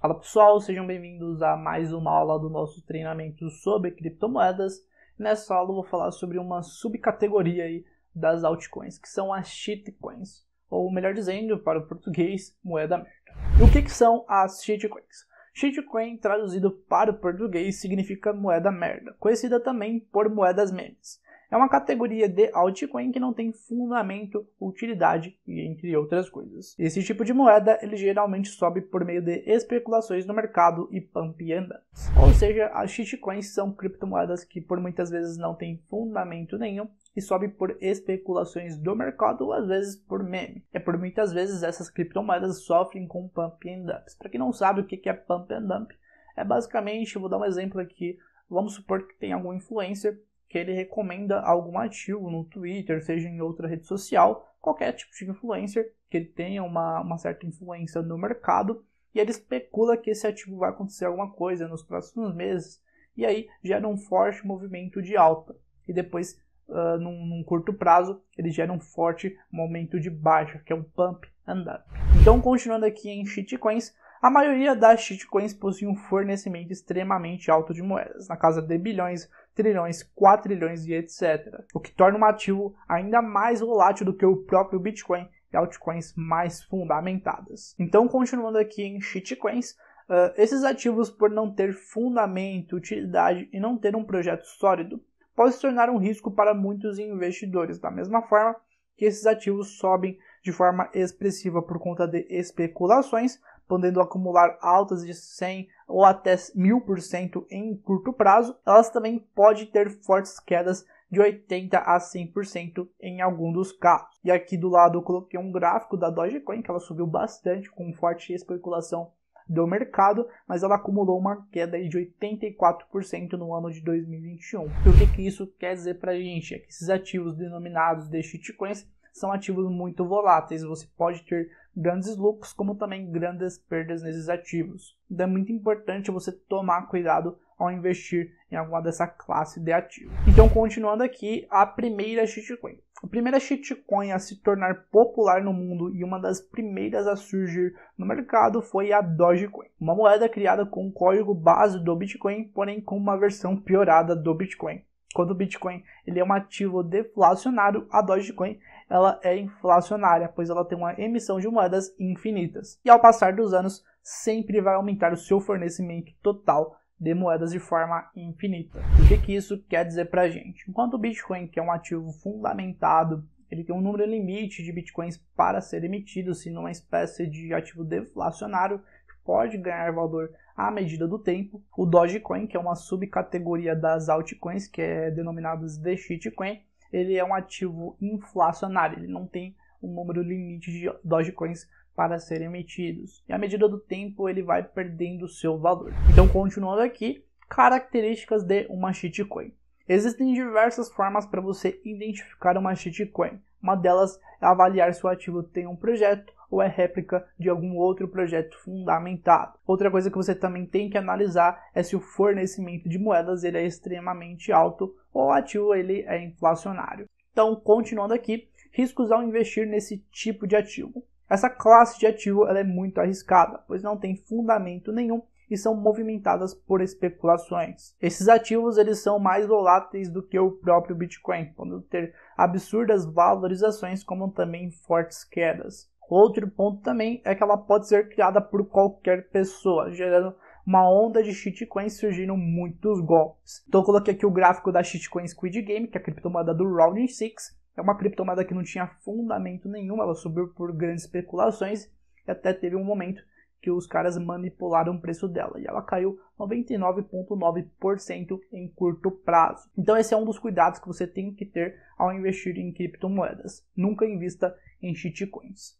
Fala pessoal, sejam bem-vindos a mais uma aula do nosso treinamento sobre criptomoedas. Nessa aula eu vou falar sobre uma subcategoria aí das altcoins, que são as shitcoins, ou melhor dizendo, para o português, moeda merda. E o que, que são as shitcoins? Shitcoin, traduzido para o português, significa moeda merda, conhecida também por moedas memes. É uma categoria de altcoin que não tem fundamento, utilidade e entre outras coisas. Esse tipo de moeda ele geralmente sobe por meio de especulações no mercado e pump and dumps. Ou seja, as shitcoins são criptomoedas que por muitas vezes não têm fundamento nenhum e sobe por especulações do mercado ou às vezes por meme. É por muitas vezes essas criptomoedas sofrem com pump and dumps. Para quem não sabe o que é pump and dump, é basicamente, vou dar um exemplo aqui, vamos supor que tem algum influencer que ele recomenda algum ativo no Twitter, seja em outra rede social, qualquer tipo de influencer que ele tenha uma, uma certa influência no mercado e ele especula que esse ativo vai acontecer alguma coisa nos próximos meses e aí gera um forte movimento de alta e depois uh, num, num, curto prazo ele gera um forte momento de baixa que é um pump and up. Então continuando aqui em shitcoins a maioria das shitcoins possui um fornecimento extremamente alto de moedas, na casa de bilhões, trilhões, quatrilhões e etc. O que torna um ativo ainda mais volátil do que o próprio Bitcoin e altcoins mais fundamentadas. Então, continuando aqui em shitcoins, uh, esses ativos, por não ter fundamento, utilidade e não ter um projeto sólido, podem se tornar um risco para muitos investidores, da mesma forma que esses ativos sobem de forma expressiva por conta de especulações, podendo acumular altas de 100 ou até 1000% em curto prazo, elas também podem ter fortes quedas de 80 a 100% em alguns dos casos. E aqui do lado eu coloquei um gráfico da Dogecoin que ela subiu bastante com forte especulação do mercado, mas ela acumulou uma queda de 84% no ano de 2021. E o que, que isso quer dizer para a gente? É que esses ativos denominados de shitcoins são ativos muito voláteis. Você pode ter grandes lucros, como também grandes perdas nesses ativos. Então é muito importante você tomar cuidado ao investir em alguma dessa classe de ativos. Então, continuando aqui, a primeira shitcoin. A primeira shitcoin a se tornar popular no mundo e uma das primeiras a surgir no mercado foi a Dogecoin, uma moeda criada com o código base do Bitcoin, porém com uma versão piorada do Bitcoin. Quando o Bitcoin ele é um ativo deflacionário, a Dogecoin ela é inflacionária, pois ela tem uma emissão de moedas infinitas. E ao passar dos anos, sempre vai aumentar o seu fornecimento total de moedas de forma infinita. O que, que isso quer dizer para a gente? Enquanto o Bitcoin, que é um ativo fundamentado, ele tem um número limite de bitcoins para ser emitido, se numa espécie de ativo deflacionário pode ganhar valor à medida do tempo. O Dogecoin, que é uma subcategoria das altcoins, que é denominada de shitcoin, ele é um ativo inflacionário, ele não tem um número limite de Dogecoins para serem emitidos. E à medida do tempo ele vai perdendo seu valor. Então, continuando aqui, características de uma shitcoin. Existem diversas formas para você identificar uma shitcoin. Uma delas é avaliar se o ativo tem um projeto ou é réplica de algum outro projeto fundamentado. Outra coisa que você também tem que analisar é se o fornecimento de moedas ele é extremamente alto ou ativo ele é inflacionário. Então, continuando aqui, riscos ao investir nesse tipo de ativo. Essa classe de ativo ela é muito arriscada, pois não tem fundamento nenhum e são movimentadas por especulações. Esses ativos eles são mais voláteis do que o próprio Bitcoin, podendo ter absurdas valorizações como também fortes quedas. Outro ponto também é que ela pode ser criada por qualquer pessoa, gerando uma onda de shitcoins surgindo muitos golpes. Então coloquei aqui o gráfico da shitcoin Squid Game, que é a criptomoeda do Rounding 6. É uma criptomoeda que não tinha fundamento nenhum, ela subiu por grandes especulações e até teve um momento que os caras manipularam o preço dela e ela caiu 99,9% em curto prazo. Então esse é um dos cuidados que você tem que ter ao investir em criptomoedas. Nunca invista em shitcoins.